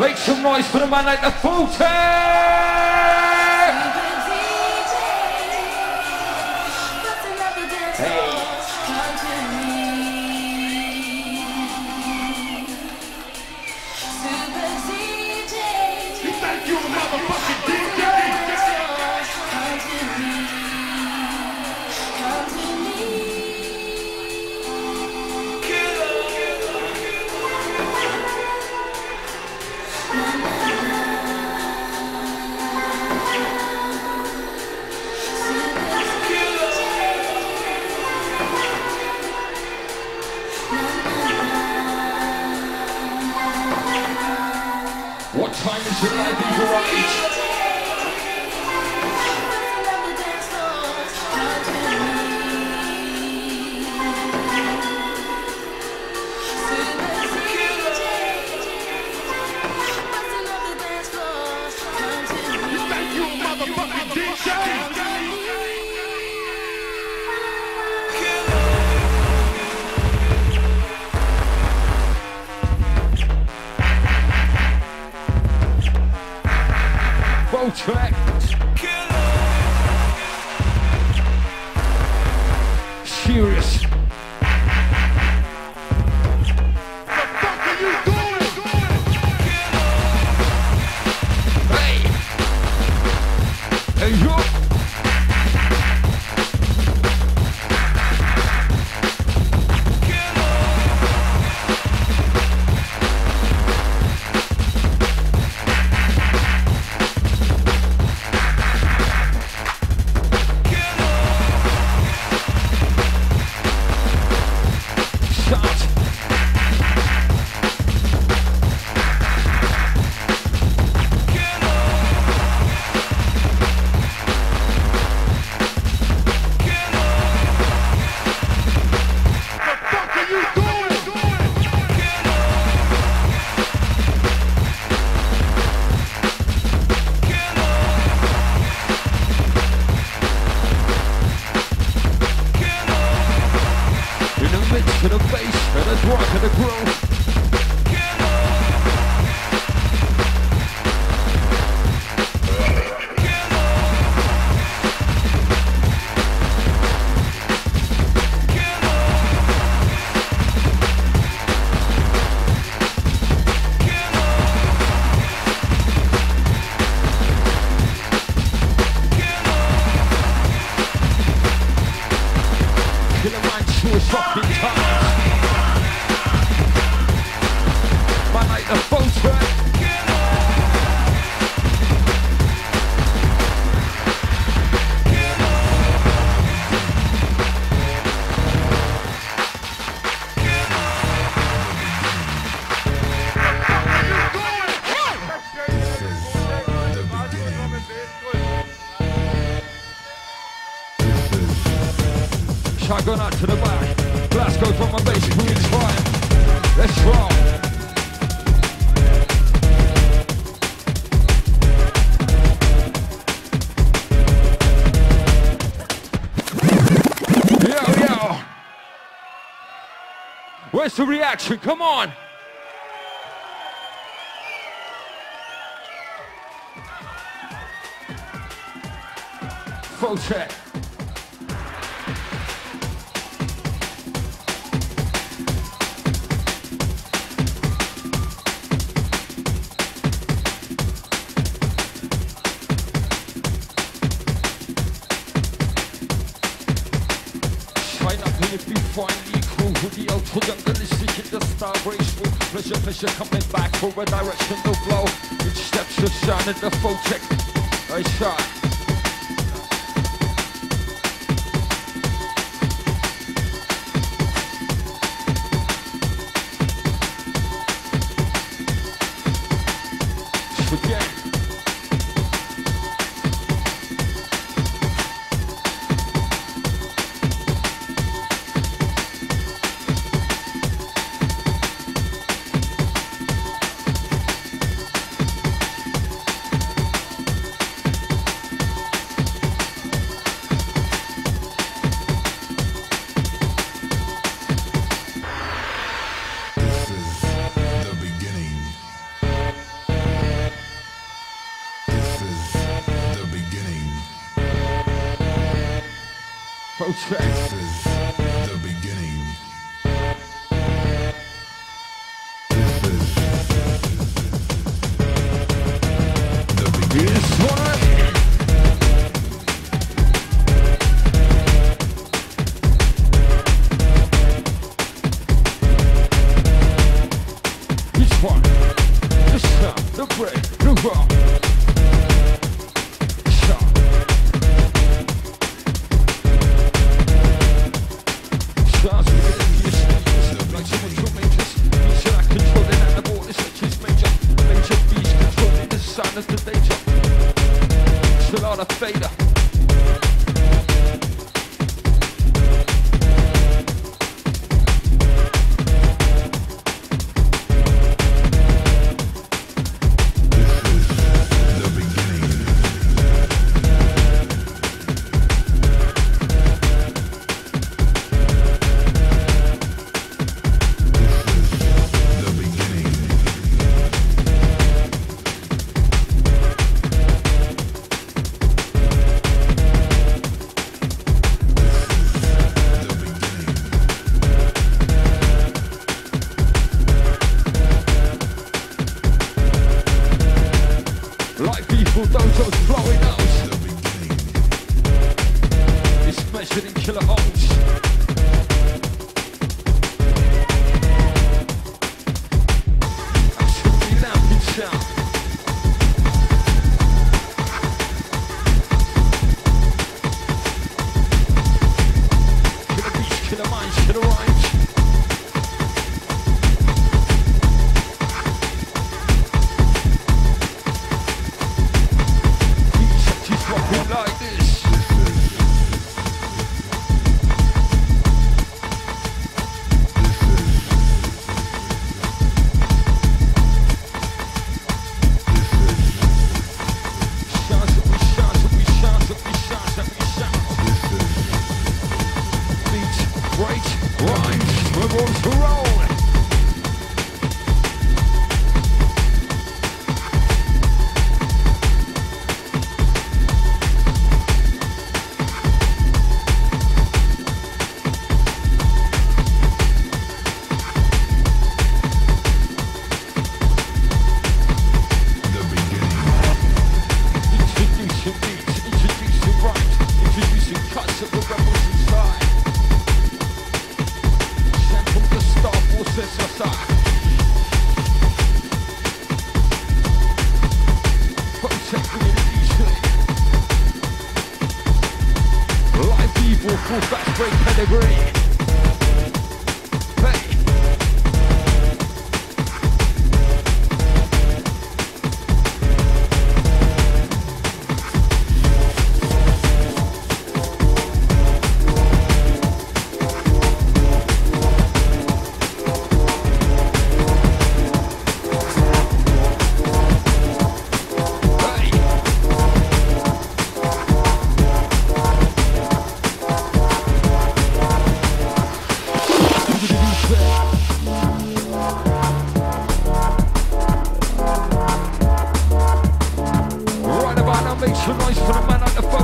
Make some noise for the man like the full it like track. Where's the reaction? Come on. Photek. Pleasure coming back for a directional flow Each step should shine in the Photek. I shot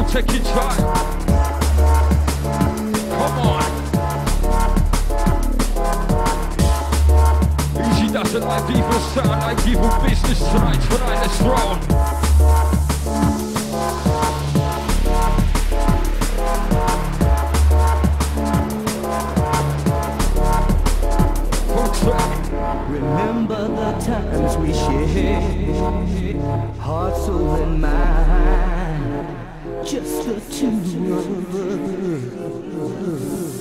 take your time. Come on. Easy doesn't like evil sound, like evil business tonight, tonight that's wrong. Uh, Remember the times we shared, hearts soul, and mind just the two of us.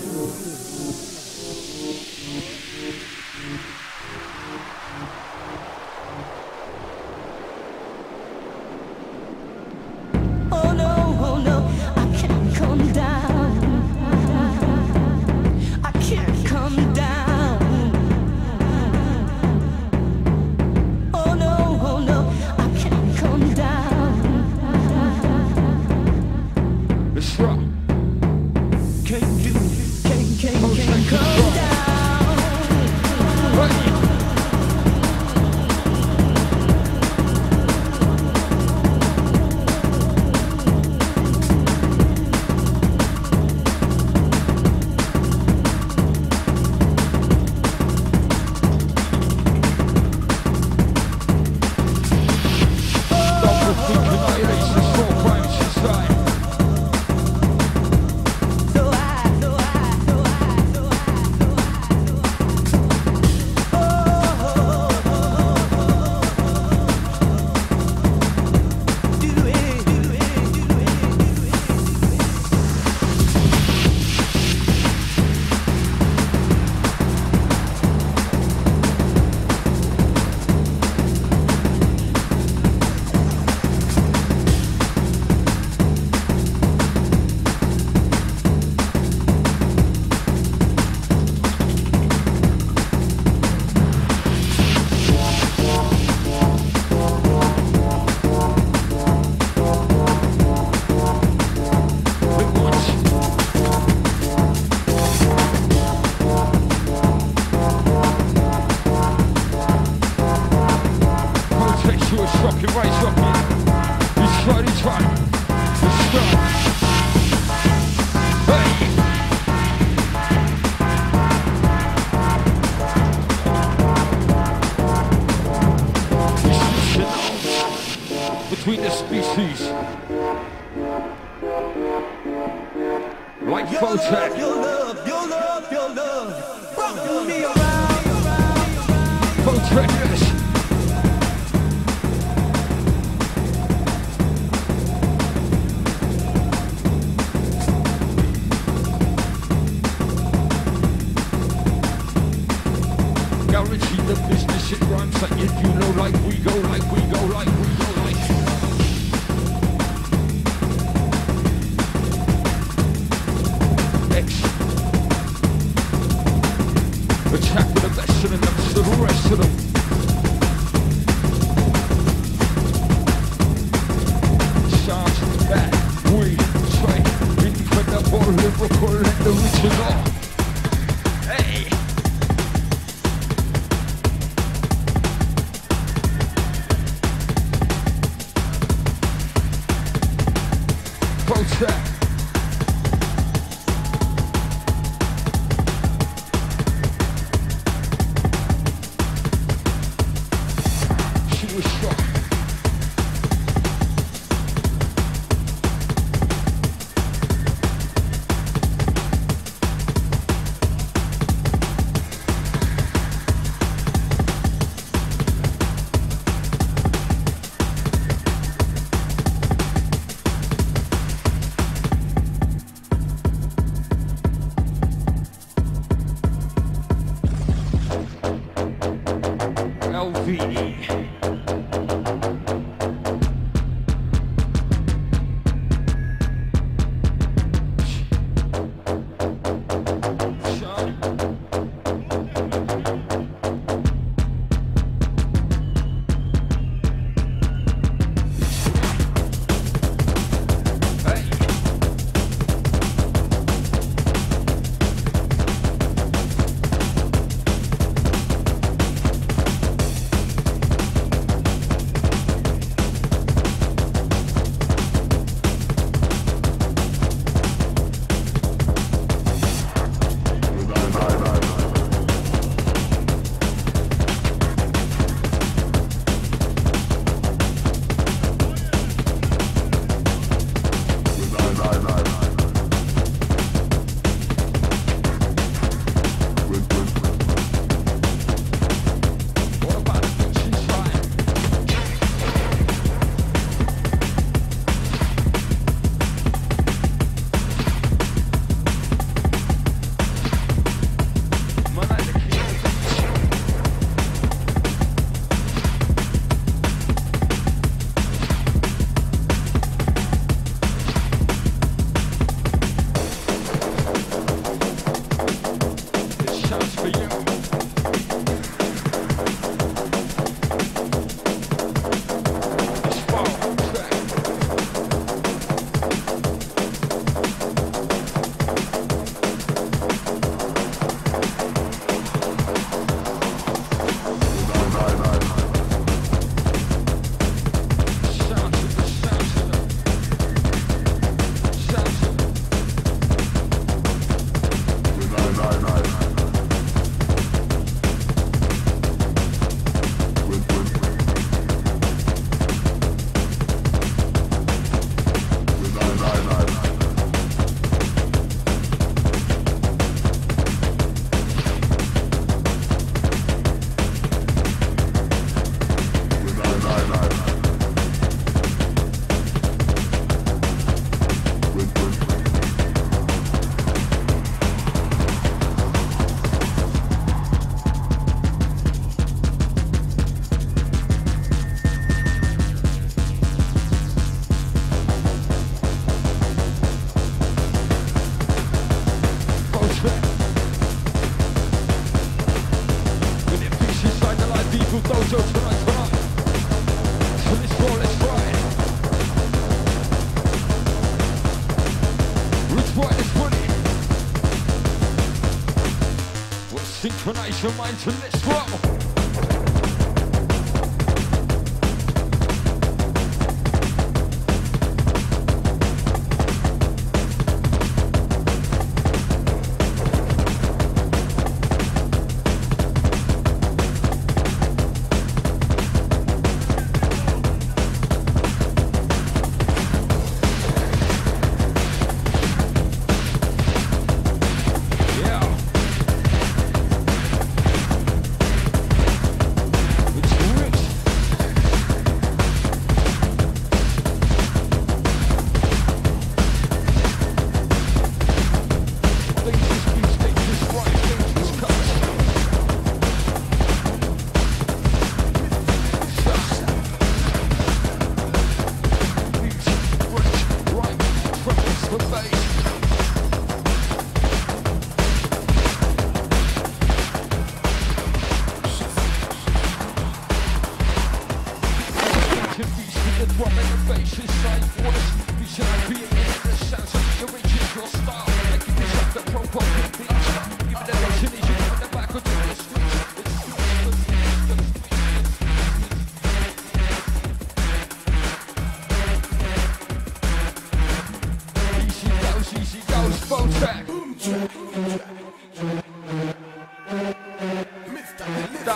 Your minds and let's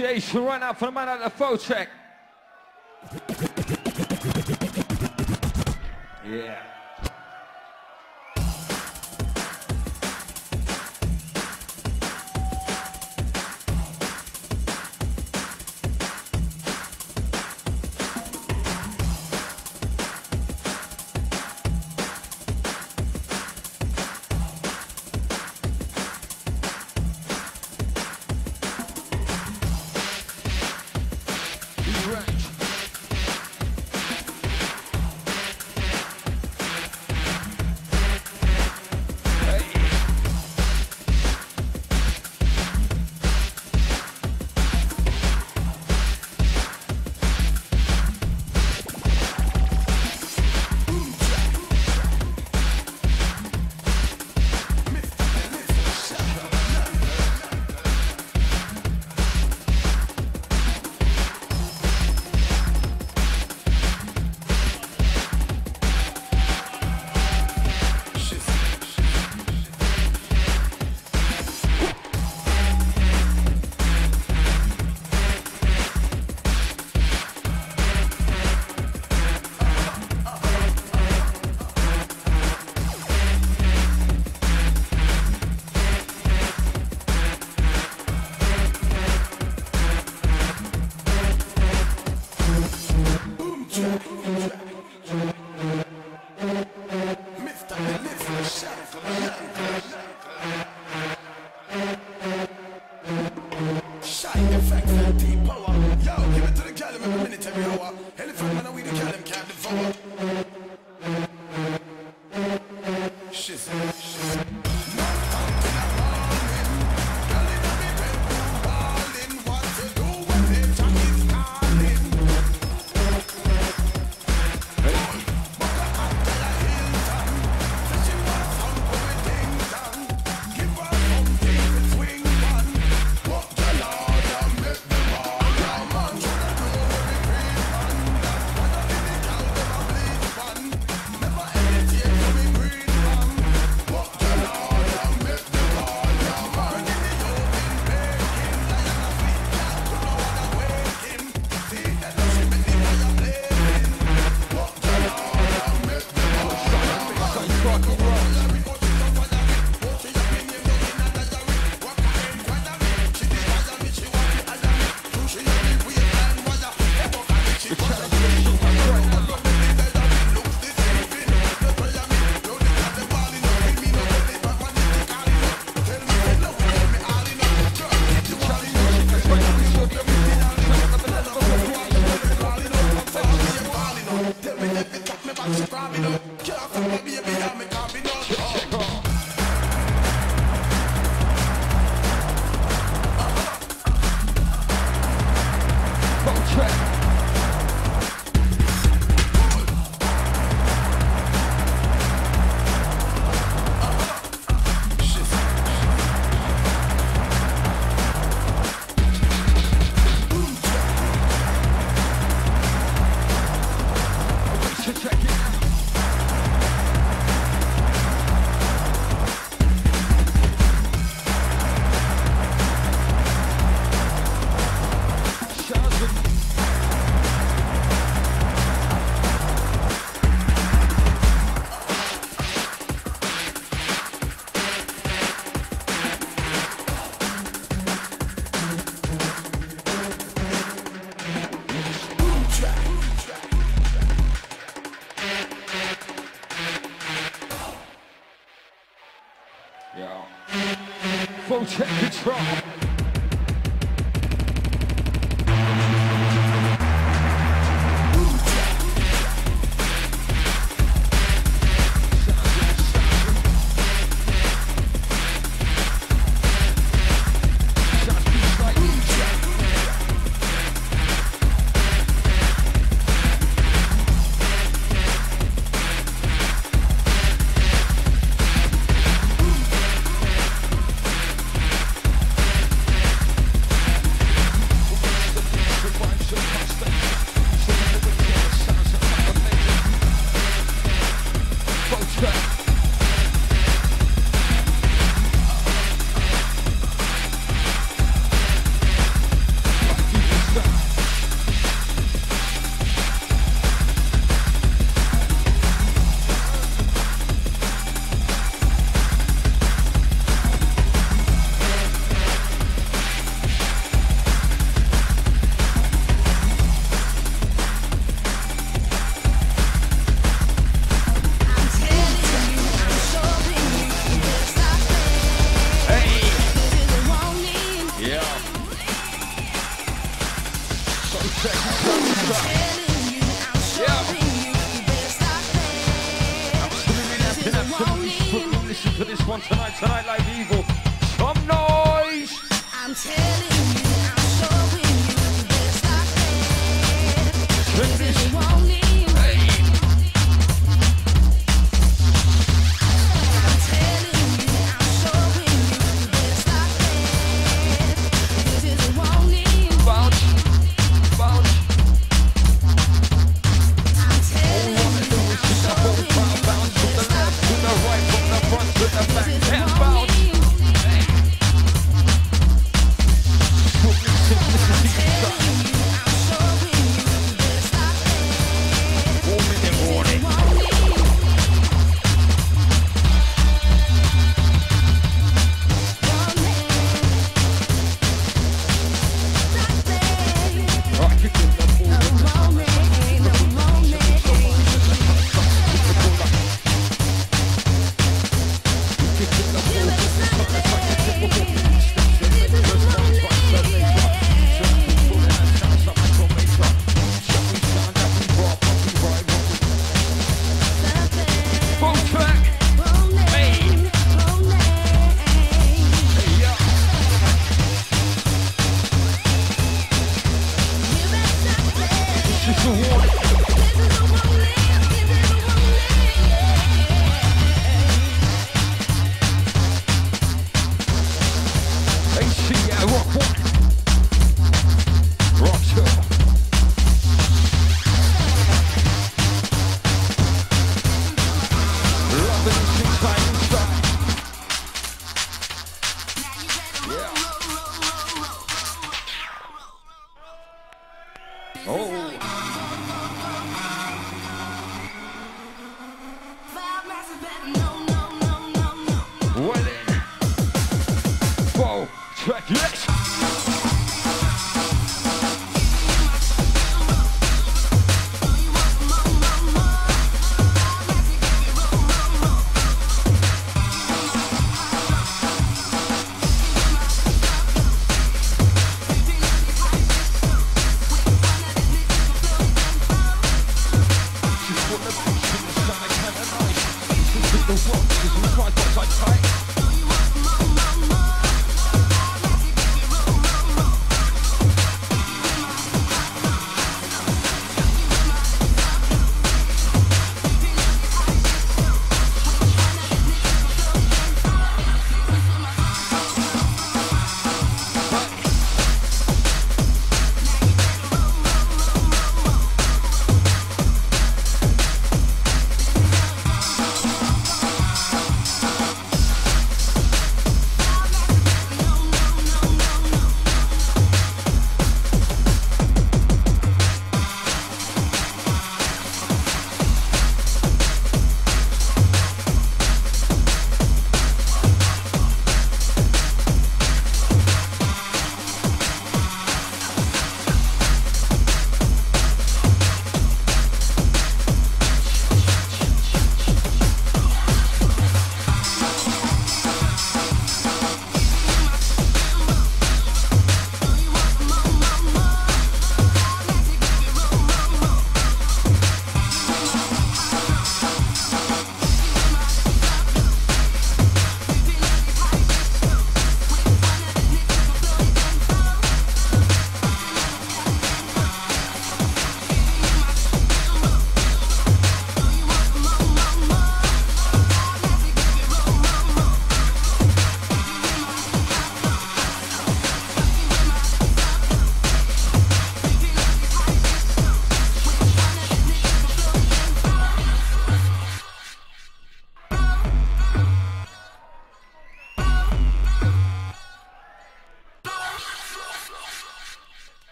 appreciation right now for the man at the Photek. Yeah.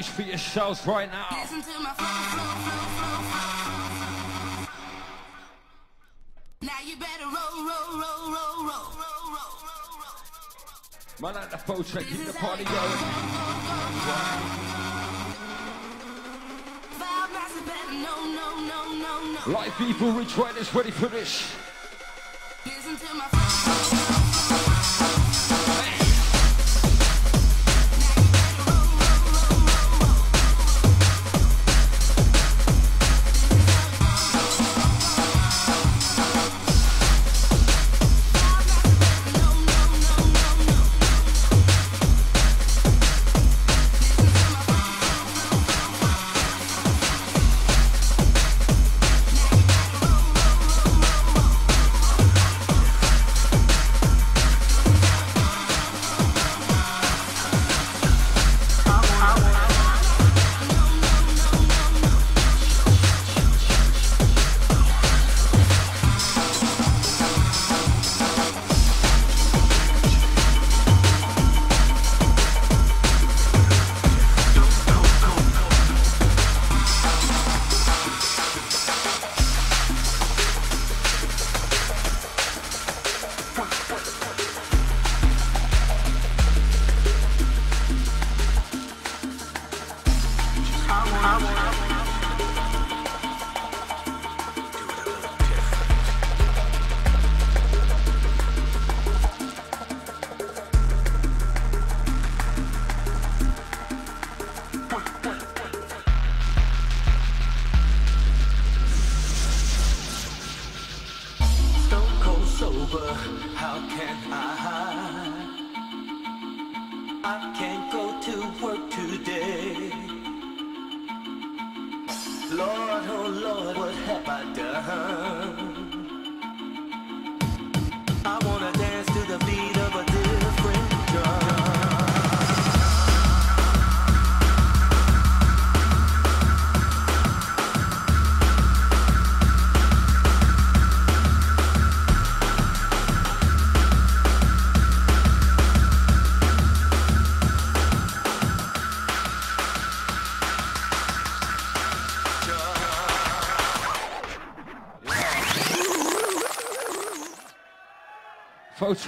noise for yourselves right now. Flow, flow, flow, now you better roll, roll, roll, roll, roll, roll, roll, roll. The full keep the party going. Live people, Rich Riders ready for this.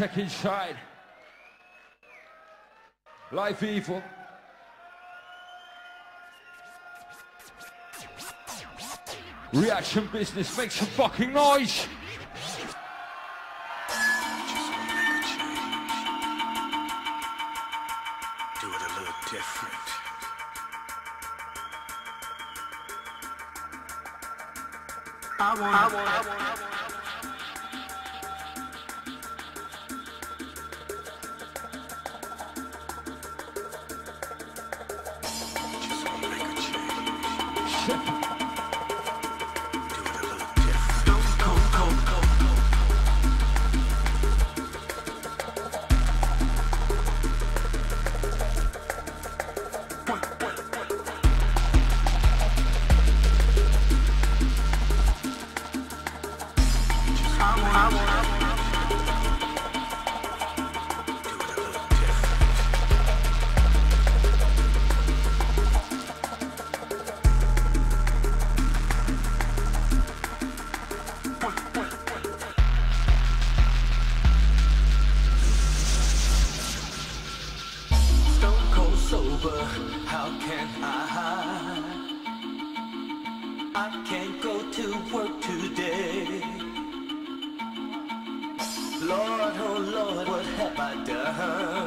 Check inside. Life evil. Reaction business, make some fucking noise. Work today. Lord, oh Lord, what have I done?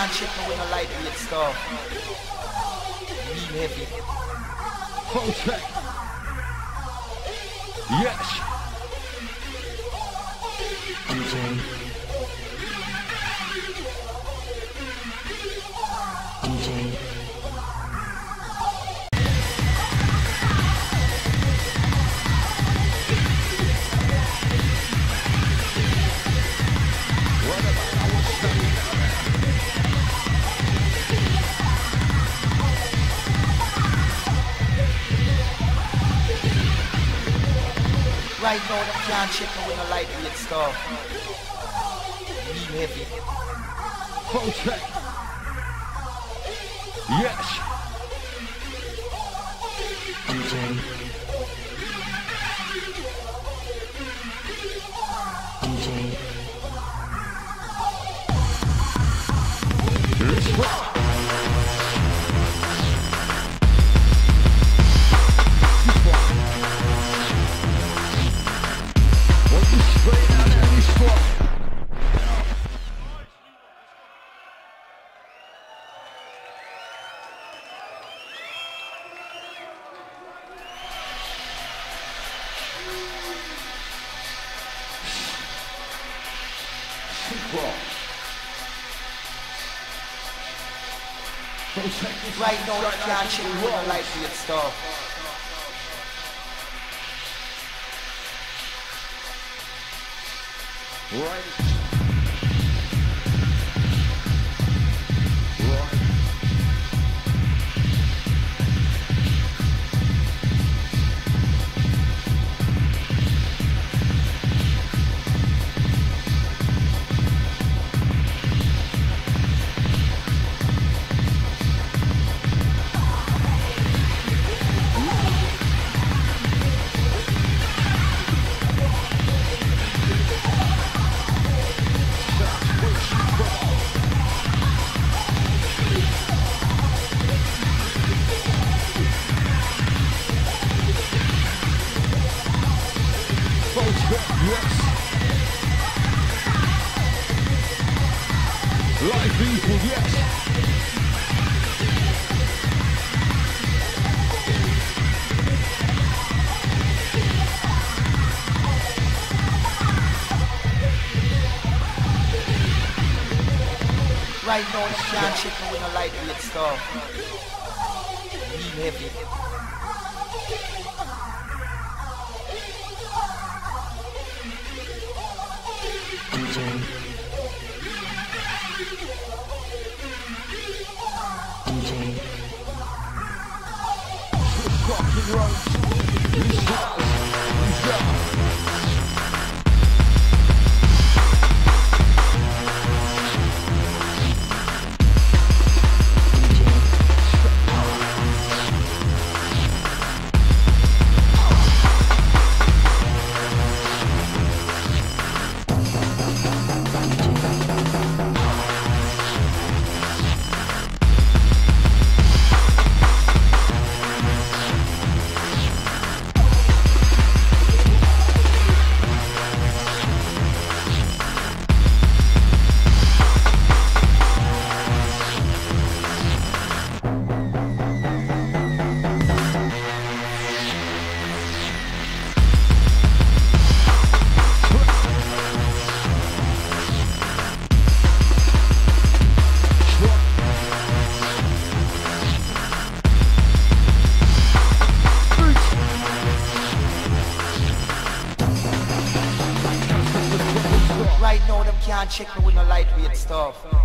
Township can't ship me with no lightweight star. I don't catch you, I like your stuff. Stuff.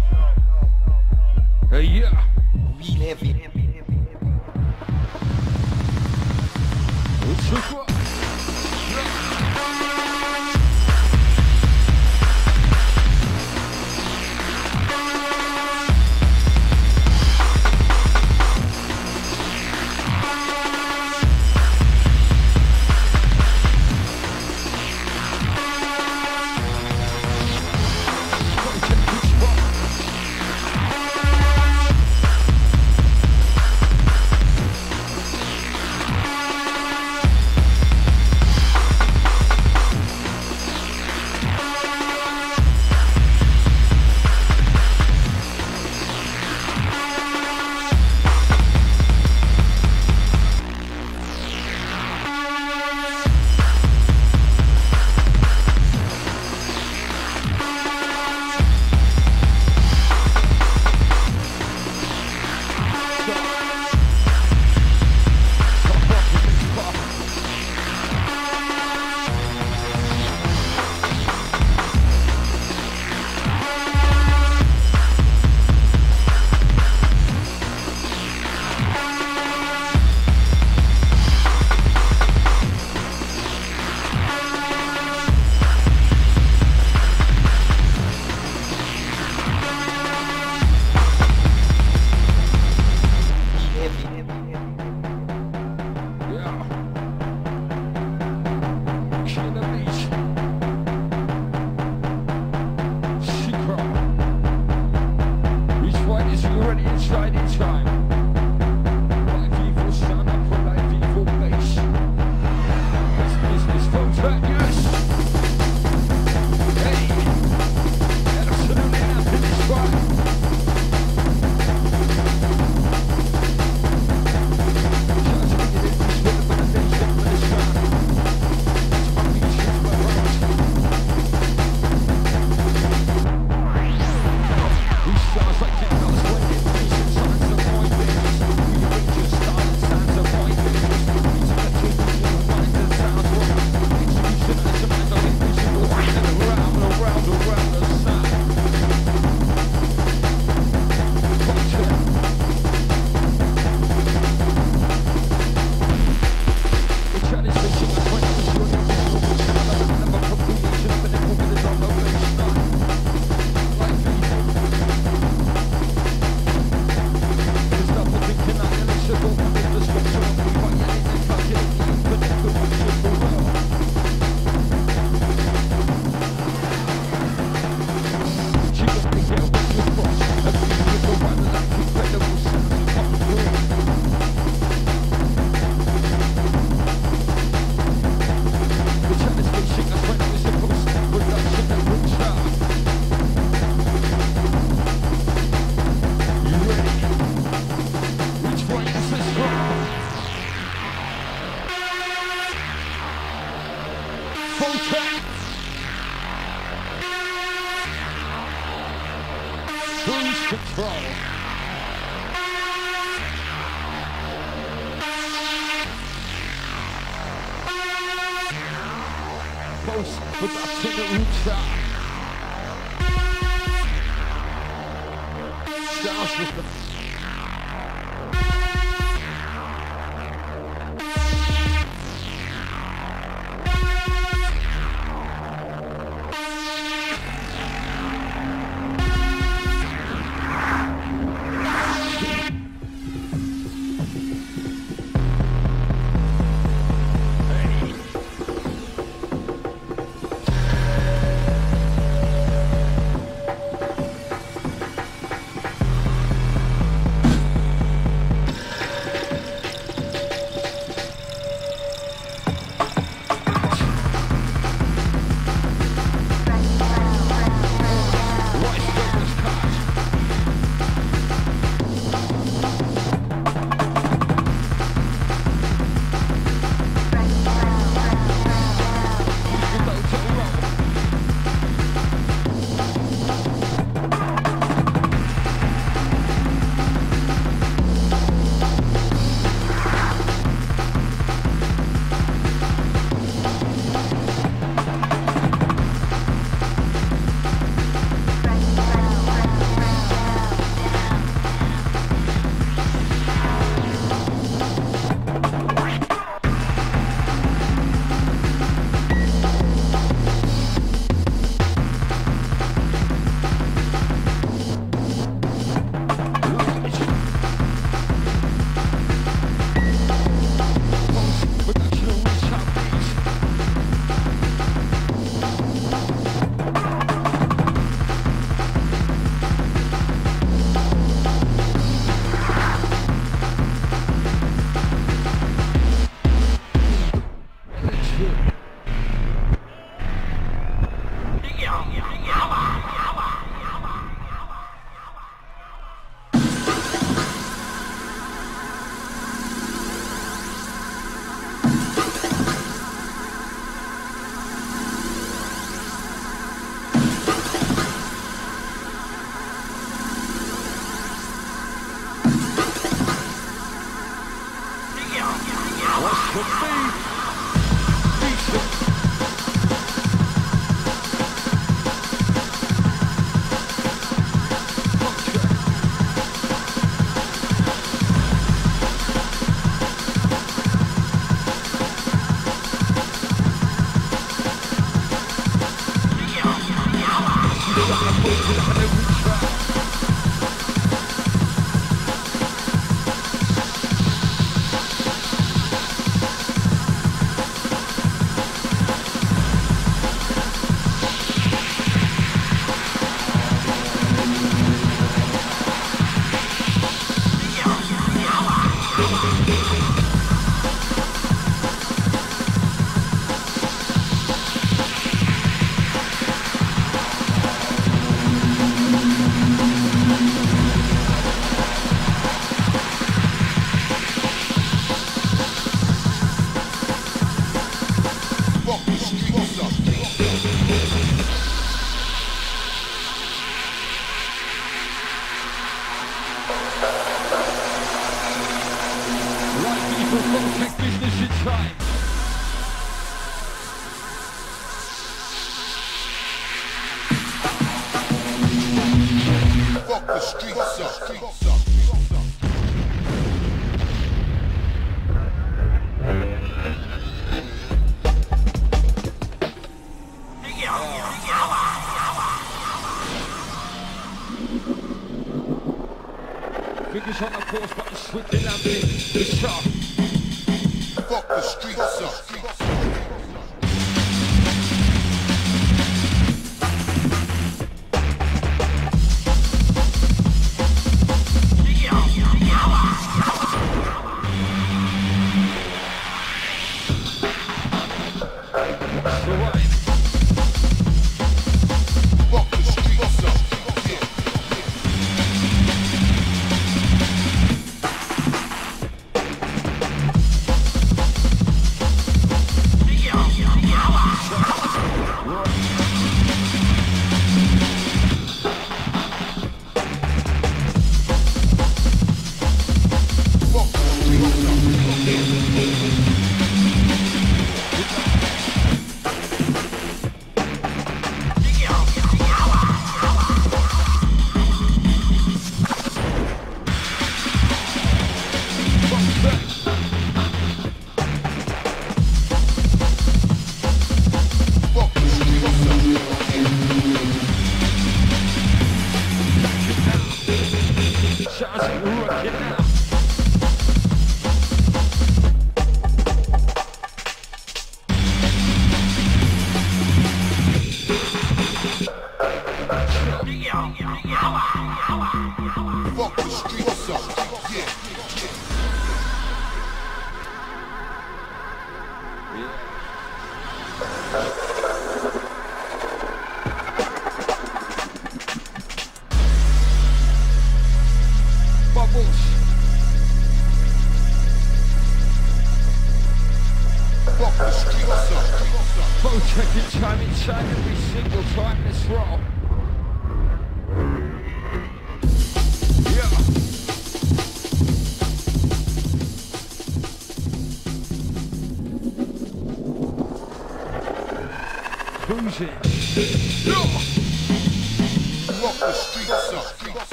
on the course, but it's swift and lovely. It's sharp.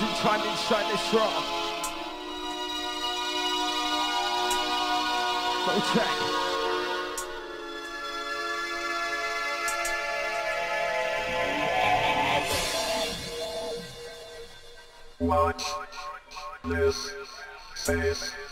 Imagine trying to shine this rock. No check. Watch this face.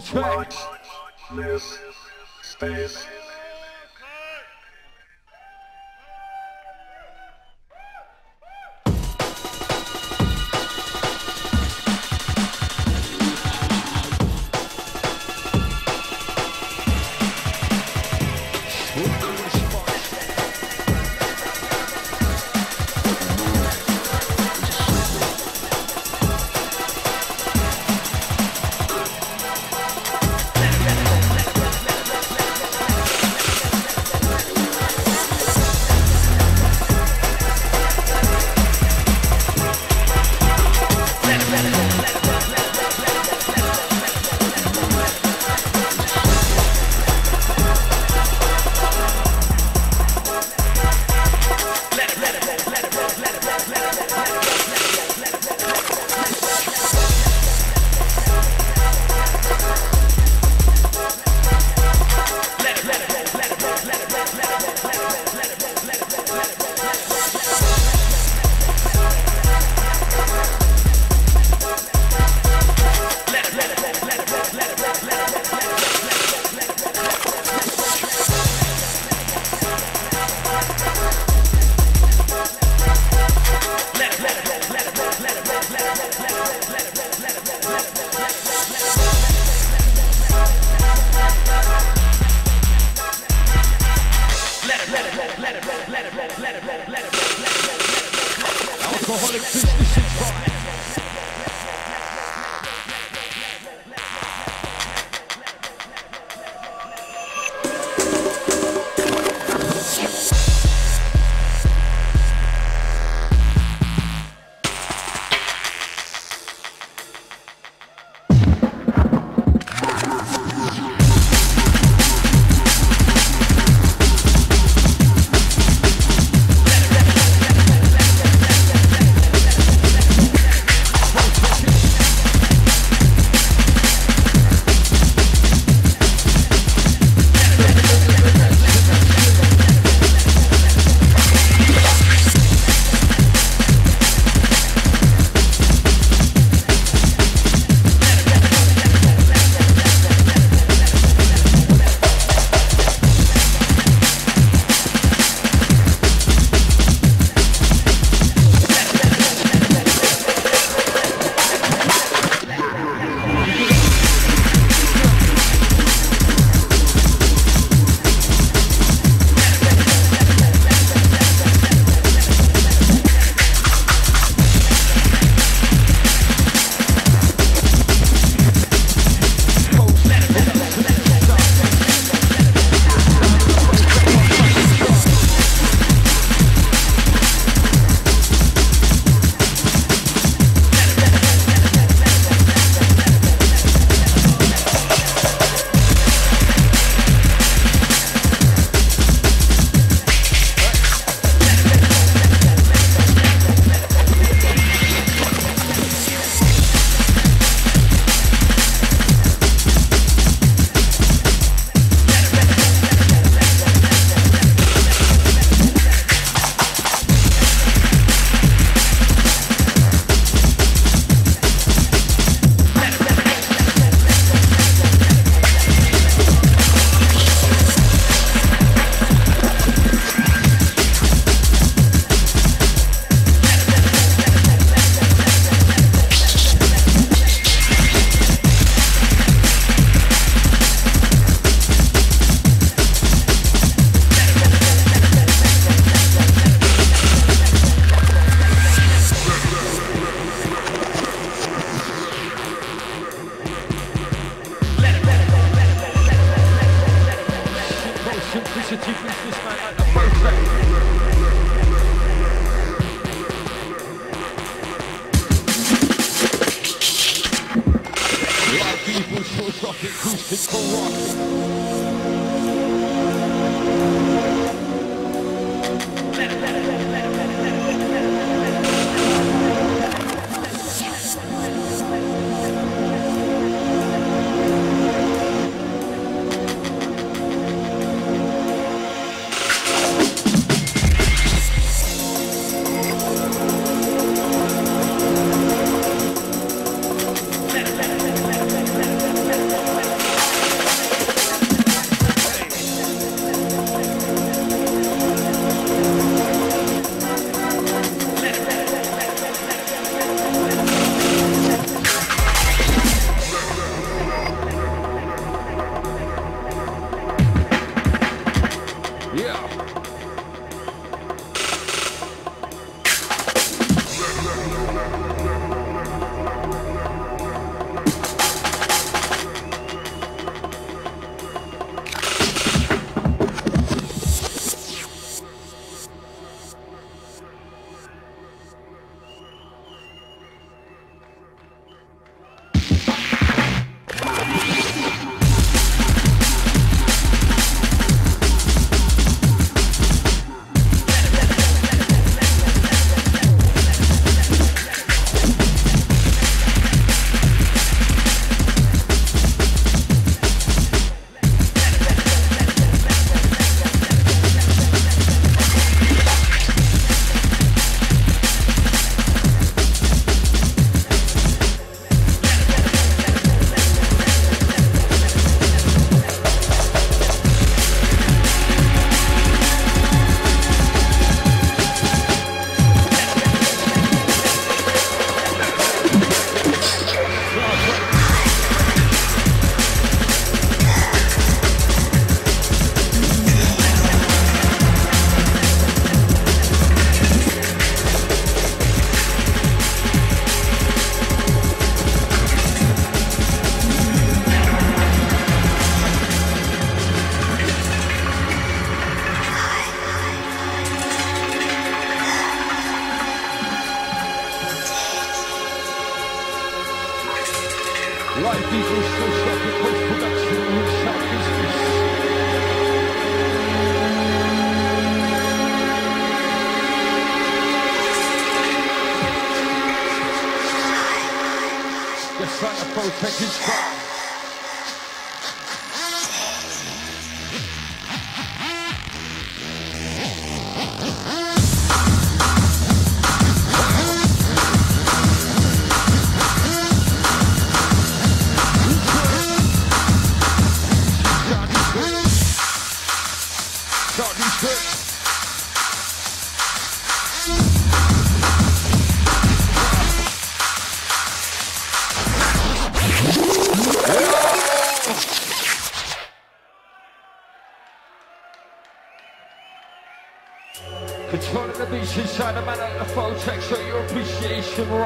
Full check. Alcoholic ても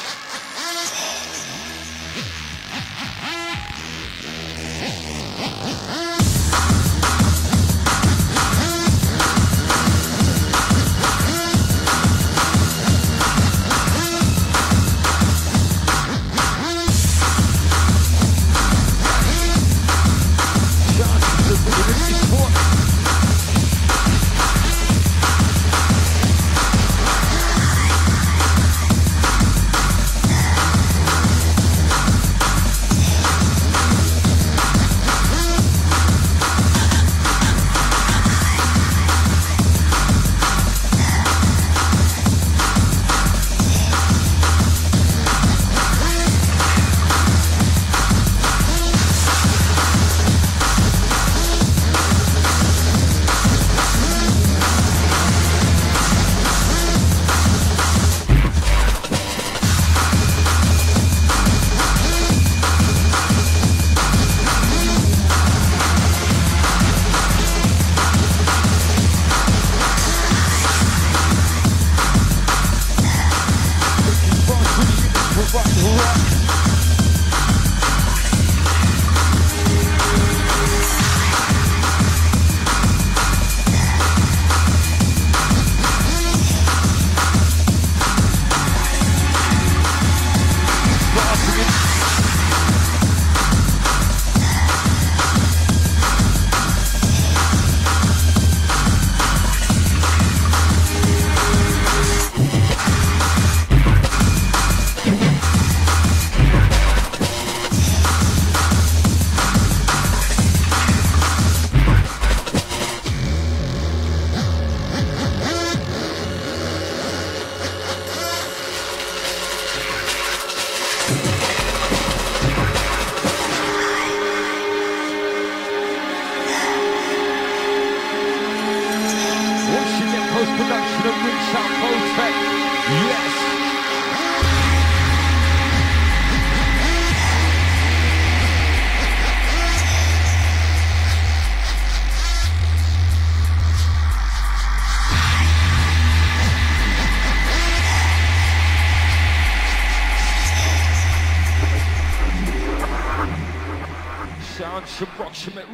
Shamrock, Shemet,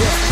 yeah.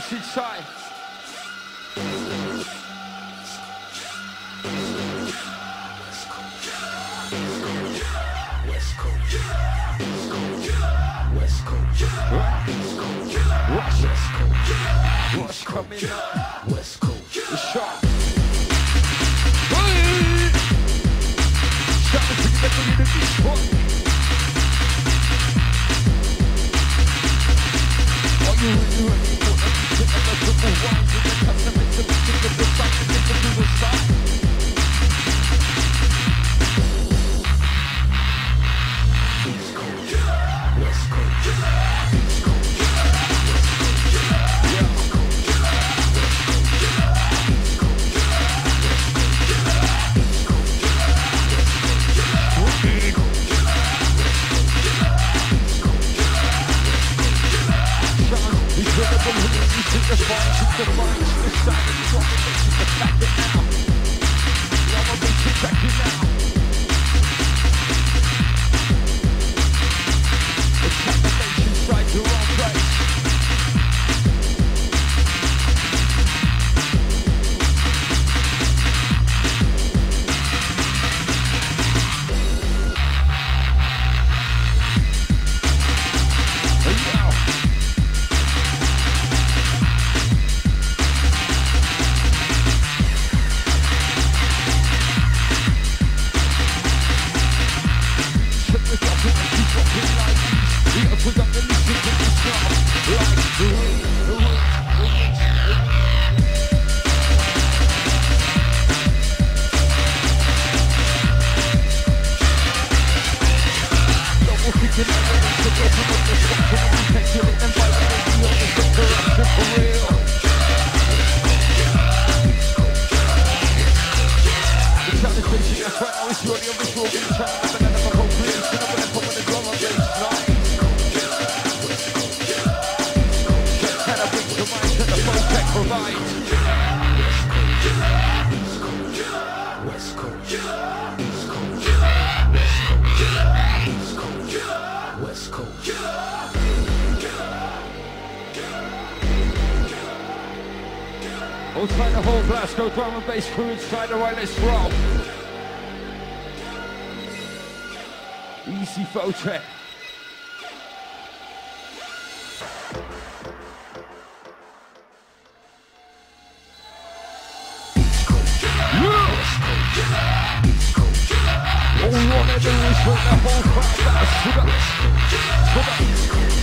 From the Outside the whole Glasgow drum and bass crew inside the right, let's roll. Easy check. All wanna do is bring the whole crowd. Sugar. Sugar.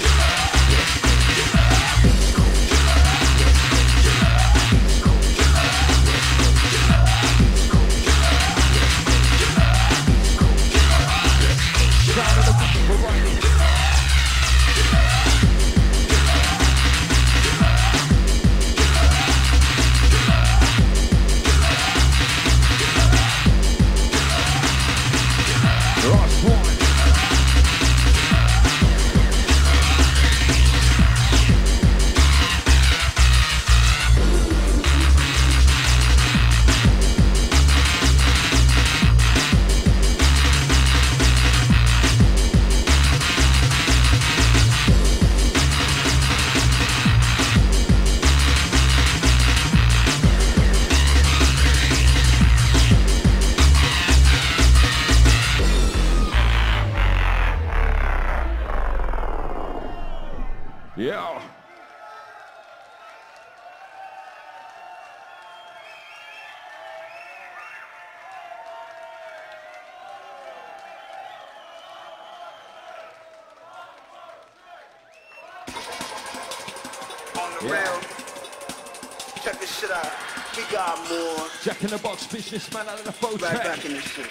In the box, businessman out of the photo. Right back in this shit.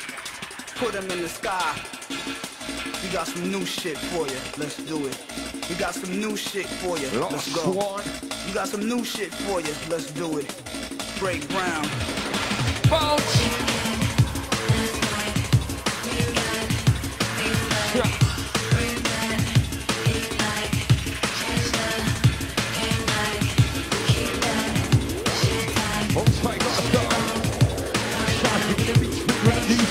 Put them in the sky. We got some new shit for you. Let's do it. We got some new shit for you. Let's go. one. We got some new shit for you. Let's do it. Break ground. Bounce. Yeah.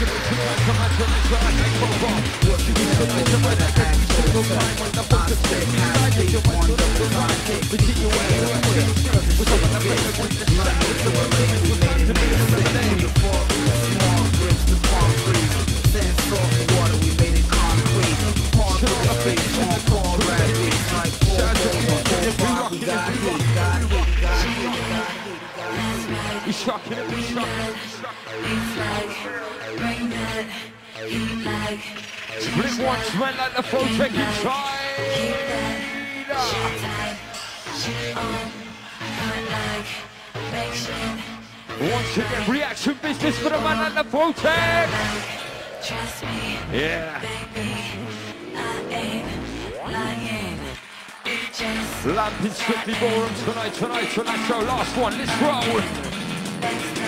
We're thing we're shocking shocking. Split trend like the phone taking time. Once again, reaction business for the man at the Photek. Yeah. Lamping strictly ballroom tonight, tonight, tonight. So last one, let's roll.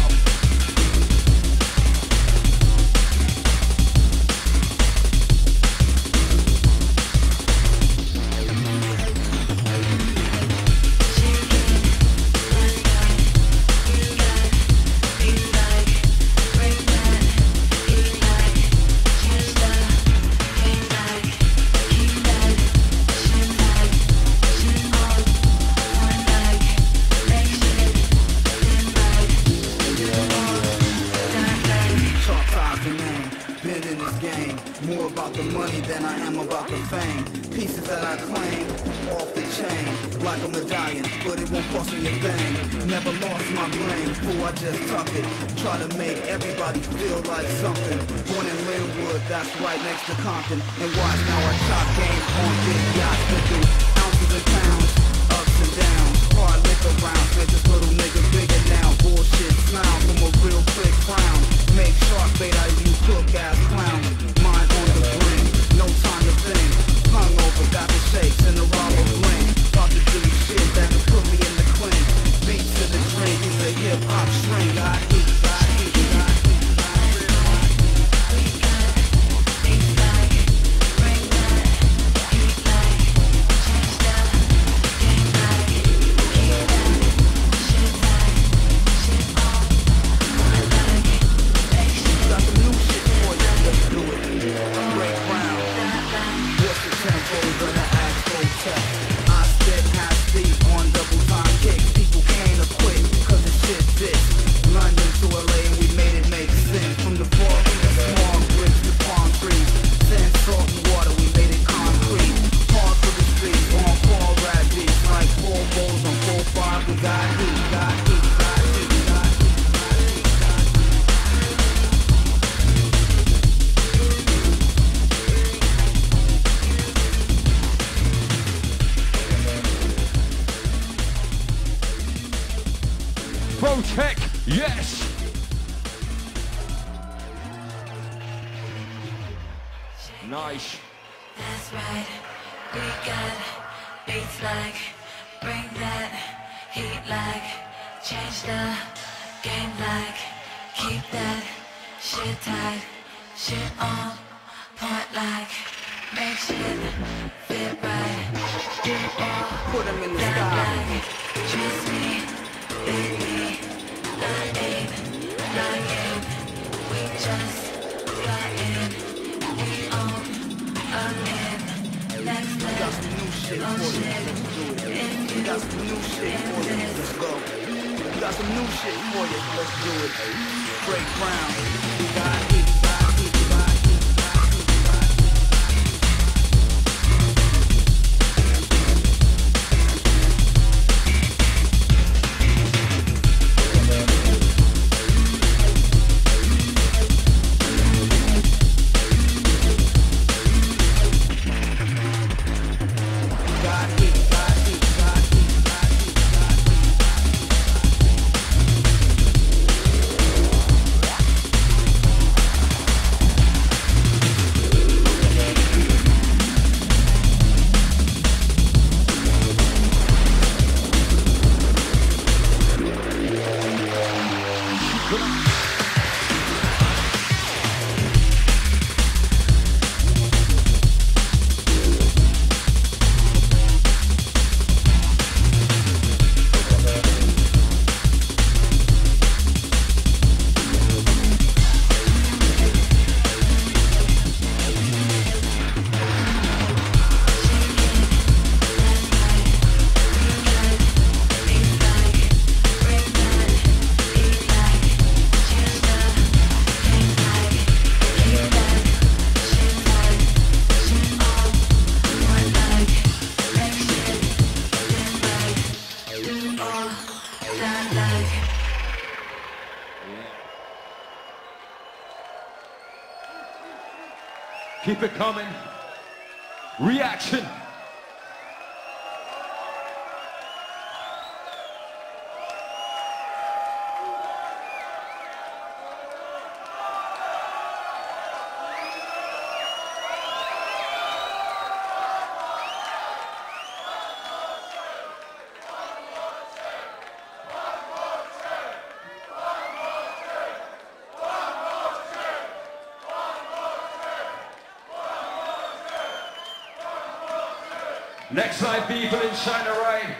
Next live people in China Rain,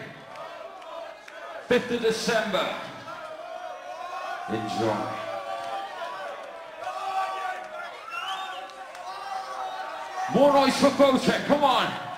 5th of December. Enjoy. More noise for Photek, come on.